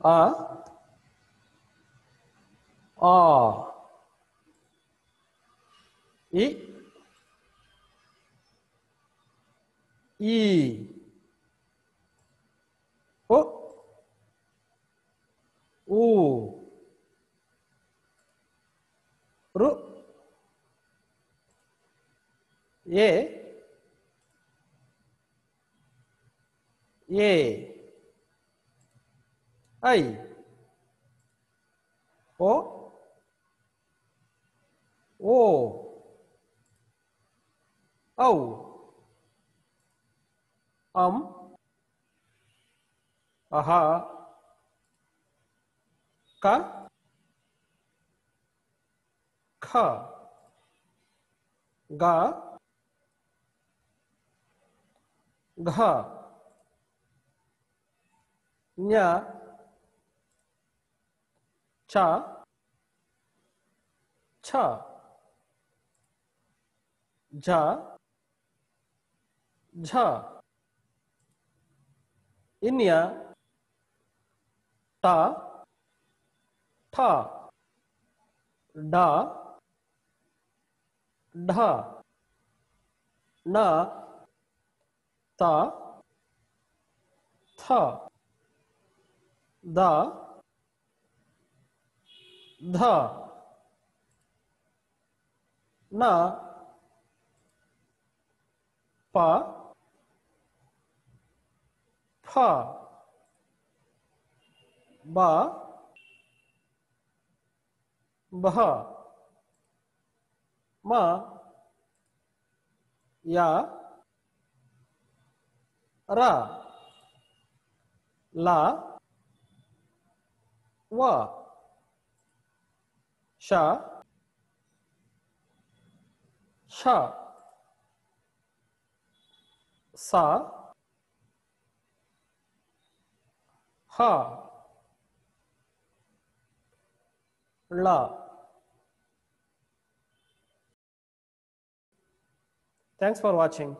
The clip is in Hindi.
아, 어, 이, 이, 어, 오, 루, 예, 예. I. O. O. Au. Um. Aha. Ka. Kha. Ga. Gha. Nya. च छ झ झ इन्य ट ठ ड ढ न त थ द ध। न। प। फ ब। बह। म। या। रा। ला। व। Sha. Sha. sa ha la Thanks for watching.